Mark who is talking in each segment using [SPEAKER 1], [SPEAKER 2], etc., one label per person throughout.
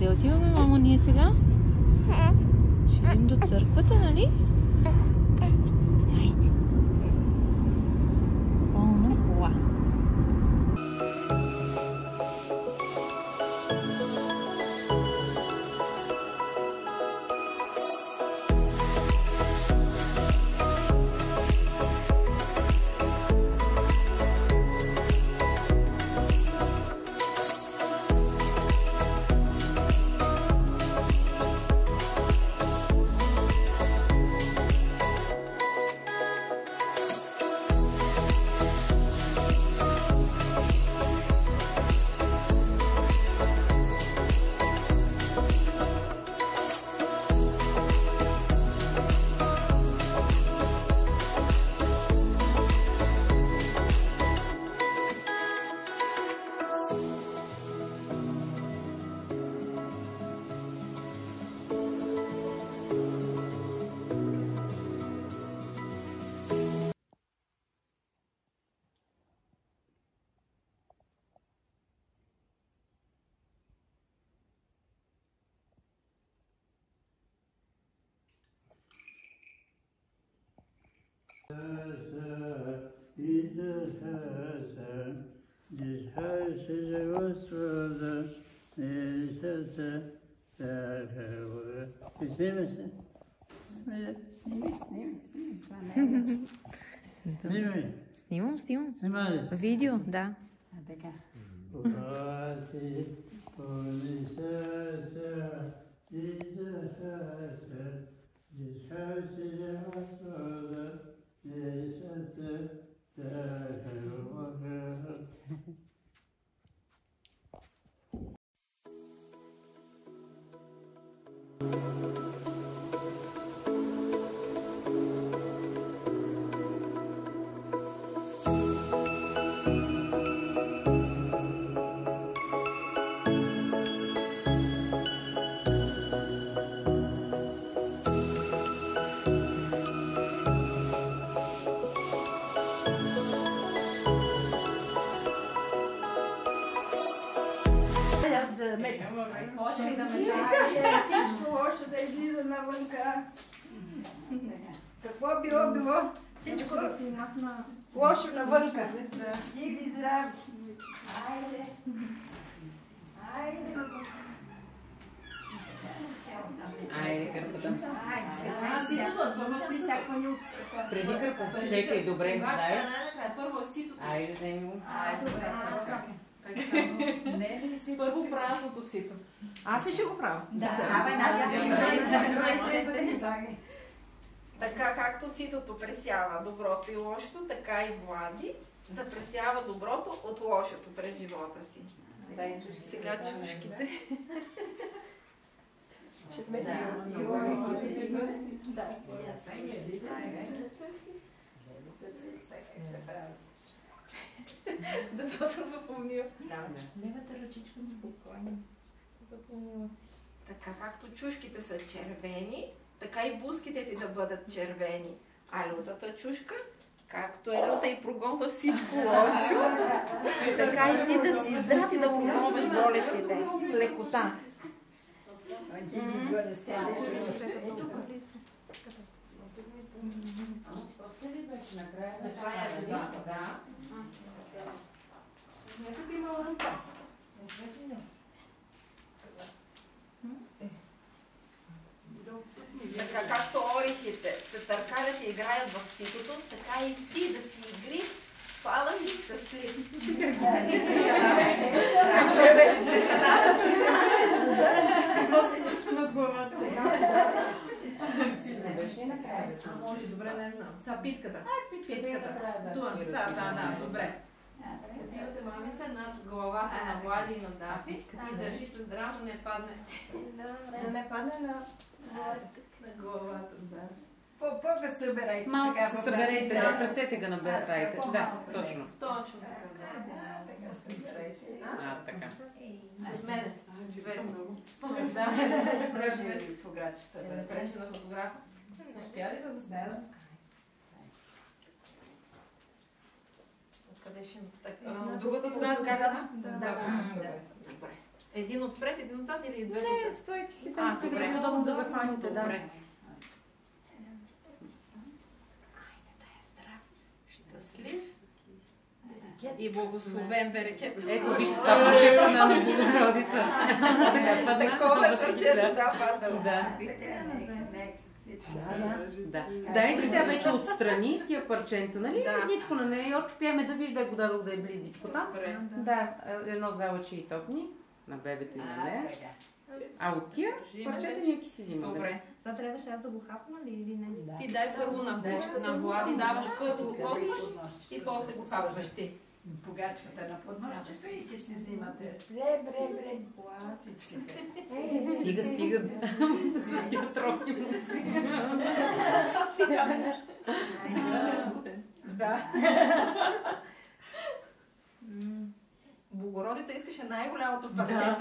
[SPEAKER 1] देती हो मैं मामू नहीं सिखा हाँ। शिरिन तो चरकता नहीं
[SPEAKER 2] Сними се.
[SPEAKER 3] Сними, сними, сними. Това не е.
[SPEAKER 1] Снимам, снимам.
[SPEAKER 2] Снимай.
[SPEAKER 1] Видео, да.
[SPEAKER 3] А, така. Мета.
[SPEAKER 4] Почвай да ме
[SPEAKER 3] Айде, всичко лошо да излиза навънка. Какво било, било? Всичко лошо навънка. Живи, здрави. Айде. Айде.
[SPEAKER 5] Айде, кърпата. Преди кърпата. Чекай, добре, дай.
[SPEAKER 4] най-накрая. Първо е ситото.
[SPEAKER 5] Айде, вземи го.
[SPEAKER 4] Айде, добре. Първо празното сито. Аз ли ще го правя?
[SPEAKER 3] Да, абе, Надя.
[SPEAKER 4] Така както ситото пресява доброто и лошото, така и Влади да пресява доброто от лошото през живота си. Сега чушките. Да това съм запомнила.
[SPEAKER 3] Левата ръчичка спокойно.
[SPEAKER 4] Запомнила си. Така както чушките са червени, така и буските ти да бъдат червени. А лютата чушка, както е люта и прогонва всичко лошо, така и ти да си здрав и да прогонваш болестите с лекота. Накрая да да. Така както орехите се търкалят и играят в ситото, така и ти да си игри, палън и щастлив. Вече се канаваш. Какво се случва над главата?
[SPEAKER 5] Не беше ли накрая? бе?
[SPEAKER 4] А, може, добре, не знам. Са питката.
[SPEAKER 5] Питката
[SPEAKER 4] Питката.
[SPEAKER 5] да.
[SPEAKER 4] Да, да, да, добре. Взимате мамица над главата на Влади и на Дафи и държите здраво, не падне
[SPEAKER 3] Да не падне на...
[SPEAKER 4] на главата. Да.
[SPEAKER 3] По-пъка се събирайте.
[SPEAKER 5] Малко се съберете,
[SPEAKER 3] ръцете.
[SPEAKER 5] да, в ръцете го набирайте. Да, точно.
[SPEAKER 4] Точно така. да.
[SPEAKER 3] Така се събирайте.
[SPEAKER 5] А, така.
[SPEAKER 4] С мене. Живее много. Да. Пречи на фотографа. Успя ли да заснеш? Къде ще... Так, а, от другата страна каза?
[SPEAKER 3] Да.
[SPEAKER 4] Добре. Един отпред, един отзад или двете
[SPEAKER 5] Не, стойте си там,
[SPEAKER 4] добре.
[SPEAKER 5] е удобно да ме фаните, да.
[SPEAKER 4] Добре. Айде да е здрав, щастлив и благословен берекет.
[SPEAKER 5] Ето, виж това парчето на Богородица.
[SPEAKER 4] Такова е парчето, да, падало.
[SPEAKER 5] Да. Да. Дайте сега вече отстрани тия парченца, нали?
[SPEAKER 4] Да.
[SPEAKER 5] Едничко на нея и отчупяме да вижда, го дадох да е близичко там. Да, е, едно залъче и топни на бебето и на нея. А от тия парчета ги си взимаме.
[SPEAKER 4] Добре.
[SPEAKER 6] Сега трябваше аз да го хапна ли или не?
[SPEAKER 4] Ти дай първо на, на Влади, даваш първо косиш и после го хапваш ти.
[SPEAKER 3] Погачката на подножчето и ги си взимате.
[SPEAKER 6] Бре, бре, бре.
[SPEAKER 3] Всичките.
[SPEAKER 5] Стига, стига. С тия тропки.
[SPEAKER 4] Да. Богородица искаше най-голямото парче
[SPEAKER 3] Да,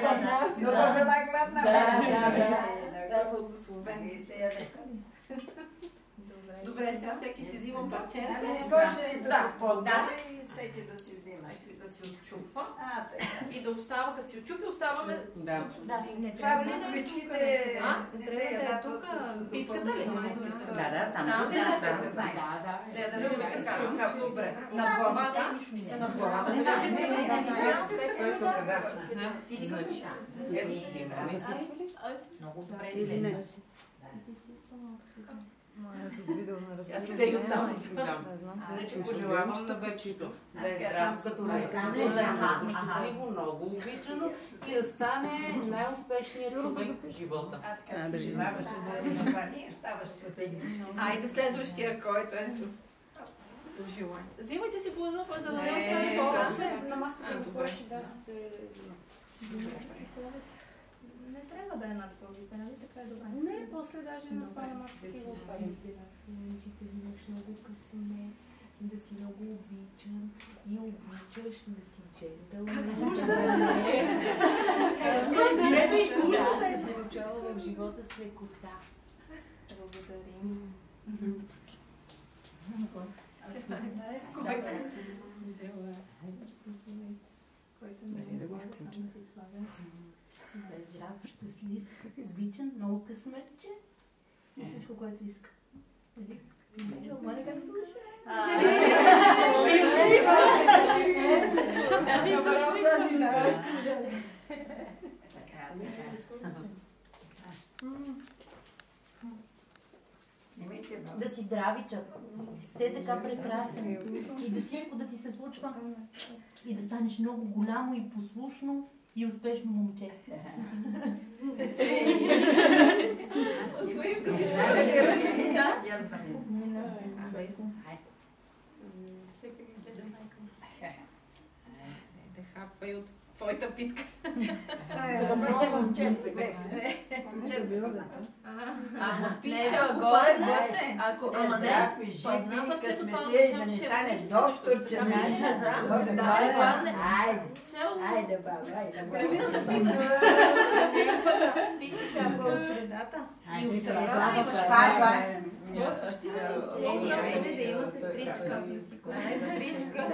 [SPEAKER 3] да,
[SPEAKER 4] да.
[SPEAKER 3] Но да била гладна.
[SPEAKER 4] Да, да, да. Да, благословен.
[SPEAKER 3] И се яде.
[SPEAKER 4] Добре, сега всеки си взима парченце. Да.
[SPEAKER 3] да, подноса и всеки да си взима.
[SPEAKER 4] Да си отчупва
[SPEAKER 3] А, така.
[SPEAKER 4] и да остава, като си отчупи, оставаме
[SPEAKER 5] Да.
[SPEAKER 6] Да, не трябва
[SPEAKER 3] ли
[SPEAKER 6] да е
[SPEAKER 4] А?
[SPEAKER 3] не се
[SPEAKER 6] е
[SPEAKER 3] ядат
[SPEAKER 6] тук,
[SPEAKER 4] пицата ли?
[SPEAKER 5] Да, да, там. Да,
[SPEAKER 4] да,
[SPEAKER 5] да.
[SPEAKER 4] да. Да, да. Добре. Над главата. Над главата. Не ме видите.
[SPEAKER 5] Значи, си имаме си.
[SPEAKER 3] Или не?
[SPEAKER 1] Аз от видео не разбирам.
[SPEAKER 4] Аз се и оттам.
[SPEAKER 5] Да.
[SPEAKER 1] Не знам.
[SPEAKER 5] Иначе пожелавам на бебчето да е здрав като
[SPEAKER 3] Аха,
[SPEAKER 5] щастливо, много обичано и да стане най-успешният човек в живота.
[SPEAKER 3] А, така, ти желаваш да е на вани, оставаш стотинички.
[SPEAKER 4] Айде следващия, който е с пожелание. Взимайте си по едно, за да не
[SPEAKER 3] Не,
[SPEAKER 4] остане
[SPEAKER 3] не,
[SPEAKER 4] по-после.
[SPEAKER 5] На масата да
[SPEAKER 4] добре.
[SPEAKER 5] сложи да се...
[SPEAKER 6] Не трябва да е над главите, нали? Така е добре.
[SPEAKER 5] Не, после даже на това на масата и го оставим.
[SPEAKER 6] че ти имаш много късме, да си много обичан и обичаш да си джентъл. Как
[SPEAKER 3] Не се изслуша
[SPEAKER 6] Да, се получава в живота с лекота. Благодарим. Който
[SPEAKER 1] Нали да го изключим?
[SPEAKER 6] Да е здрав, щастлив, обичан, много късметче и всичко, което иска. Моля, как слуша?
[SPEAKER 7] Да си здравичък, все така прекрасен и да всичко да ти се случва и да станеш много голямо и послушно и успешно момче.
[SPEAKER 3] Да,
[SPEAKER 4] хапвай от твоята питка.
[SPEAKER 3] Да бъде момченце.
[SPEAKER 4] Ама
[SPEAKER 6] да,
[SPEAKER 4] горе, вътре. Ако, ама не,
[SPEAKER 3] Здрав и жив и късметлия, да
[SPEAKER 4] означава,
[SPEAKER 3] не стане доктор, че не
[SPEAKER 4] пише, да.
[SPEAKER 3] Да,
[SPEAKER 4] Да,
[SPEAKER 3] да,
[SPEAKER 4] да,
[SPEAKER 3] да. Айде, баба, айде, баба.
[SPEAKER 4] големината пита.
[SPEAKER 6] Пише шапка от средата.
[SPEAKER 4] И от средата имаш.
[SPEAKER 3] Това е, това е.
[SPEAKER 6] Еми, айде да има сестричка. Сестричка.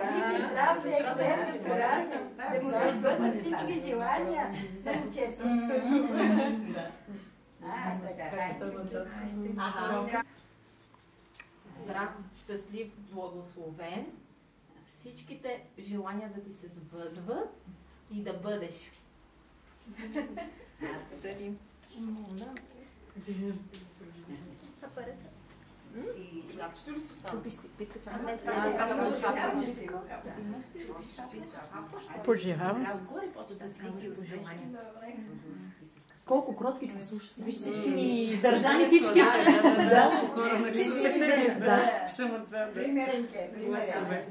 [SPEAKER 3] Здрав, порасна, да му се всички желания. Да често. А, така, айде.
[SPEAKER 4] Здрав, щастлив, благословен. Всичките желания да ти се сбъдват и да бъдеш. Благодарим.
[SPEAKER 1] Чупиш си питка, че
[SPEAKER 6] Не, това
[SPEAKER 3] А,
[SPEAKER 6] се
[SPEAKER 3] това
[SPEAKER 6] казва
[SPEAKER 3] се
[SPEAKER 6] шапка.
[SPEAKER 3] казва.
[SPEAKER 2] Пожелавам.
[SPEAKER 4] Отгоре после да си и.
[SPEAKER 7] Колко кроткичко се, виж всички ни издържани всички.
[SPEAKER 5] Да, на
[SPEAKER 7] Да.
[SPEAKER 5] Шумата.
[SPEAKER 3] Примерен че, примерен.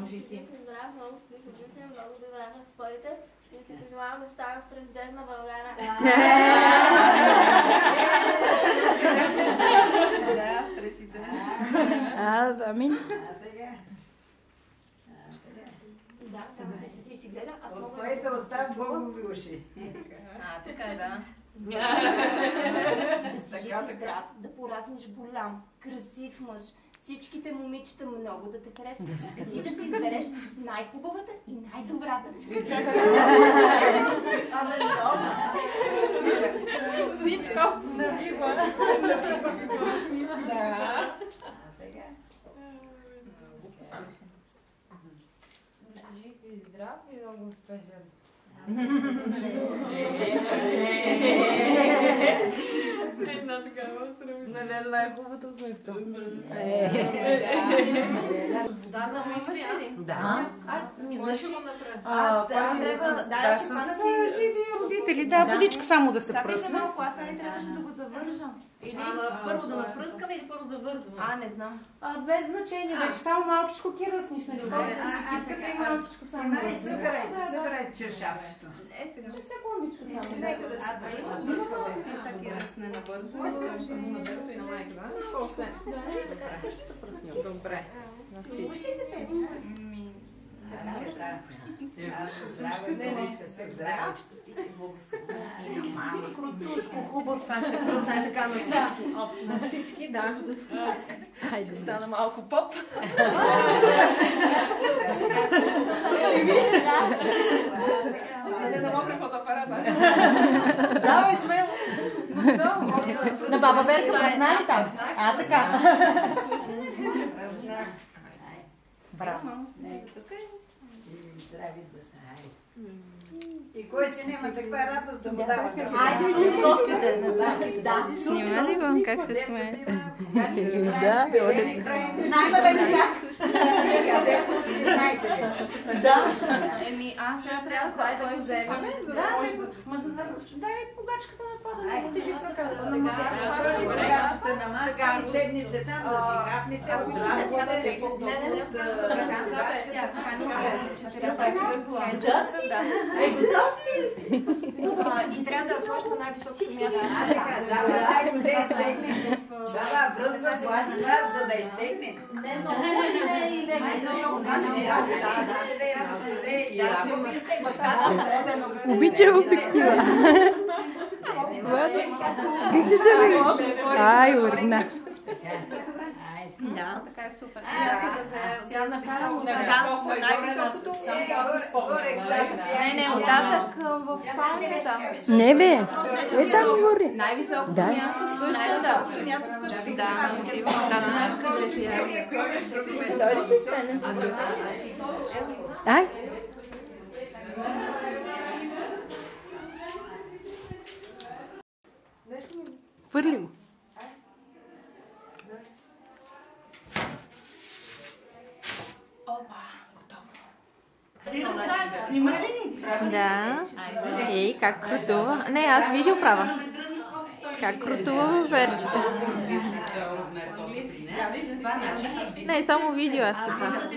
[SPEAKER 4] Може и ти.
[SPEAKER 8] Здрав, много време в своите и ти пожелавам да станеш президент на България.
[SPEAKER 6] Да, президент.
[SPEAKER 1] А, амин.
[SPEAKER 3] А, така. А, така.
[SPEAKER 8] Да, там се седи и си гледа, аз
[SPEAKER 3] От
[SPEAKER 8] мога
[SPEAKER 3] твоите уста Богови уши.
[SPEAKER 6] А, така да.
[SPEAKER 8] да си жив
[SPEAKER 6] Така,
[SPEAKER 8] и
[SPEAKER 6] така.
[SPEAKER 8] здрав, да пораснеш голям, красив мъж, всичките момичета много да те харесват. И ти да си избереш най-хубавата и най-добрата. Ама много.
[SPEAKER 4] Всичко. Навива. Да.
[SPEAKER 5] Жив и здрав и много успешен.
[SPEAKER 4] Една такава сравнение.
[SPEAKER 5] Нали в това.
[SPEAKER 4] С вода на имаш ли?
[SPEAKER 7] Да.
[SPEAKER 4] Ми значи го направя.
[SPEAKER 5] А,
[SPEAKER 8] трябва да, ще ти-
[SPEAKER 5] живи родители. Да, водичка само да се пръсне.
[SPEAKER 8] малко, аз нали трябваше да го завържам. Или...
[SPEAKER 4] Ама първо да напръскаме или първо завързваме?
[SPEAKER 8] А, не знам.
[SPEAKER 5] А, без значение, вече само малкичко ки ръсниш, нали?
[SPEAKER 4] Добре.
[SPEAKER 5] Да си китката и малкичко само.
[SPEAKER 3] Ай, събирайте, събирайте чершавчето.
[SPEAKER 8] Е, сега.
[SPEAKER 5] Секундичко само.
[SPEAKER 8] Нека да се
[SPEAKER 4] Таки ръсне набързо. Само на бебето и на майка, да? После. Добре. На всички.
[SPEAKER 3] Здраве, донечка, се здраве.
[SPEAKER 4] Мама. Крутушко, хубав. Това ще пръсне така на всички. Общо на всички, да. Хайде, стана малко поп. Да не мокре фотоапарата.
[SPEAKER 7] Давай, смело. На баба Верка пръсна ли там? А, така. Браво.
[SPEAKER 3] Здрави да са. И кой си няма таква радост да му дава такива?
[SPEAKER 7] Айде, и соските. Да.
[SPEAKER 1] Снима ли го? Как се смее?
[SPEAKER 3] Да,
[SPEAKER 7] Знаем вече как.
[SPEAKER 3] Знаете?
[SPEAKER 7] Да.
[SPEAKER 4] Еми, аз сега трябва кой да го вземем, да.
[SPEAKER 5] Ма дай погачката на това да не тежи в ръката.
[SPEAKER 3] Сега на маска и седните там да си грабните от работа.
[SPEAKER 4] Не, не, не,
[SPEAKER 7] Готов си? Ей, готов си?
[SPEAKER 8] И трябва да сложиш на най-високото място.
[SPEAKER 3] А, така, да, да. Да, да, връзва това, за да изтегне.
[SPEAKER 4] Не, много не, и не, не, много не,
[SPEAKER 1] Убиче убиктива. Вот. Биче жави. Ай, урна.
[SPEAKER 8] Да, така е супер.
[SPEAKER 4] Сега накарам го
[SPEAKER 8] Да,
[SPEAKER 4] най-високо и горе на
[SPEAKER 8] най-високото.
[SPEAKER 4] сам това се спомня.
[SPEAKER 8] Не, не, оттатък в спалнята.
[SPEAKER 1] Не бе. Е там горе.
[SPEAKER 8] Най-високото място в къщата. Най-високото място в къщата. Да, сигурно. Да, знаеш къде си е. Ще дойдеш ли с мен?
[SPEAKER 1] Ай. Фърли как крутува. Не, аз видео правя. Как крутува във верчета. Не, само видео аз се правя.